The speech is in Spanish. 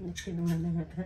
Nagsinungaling ata.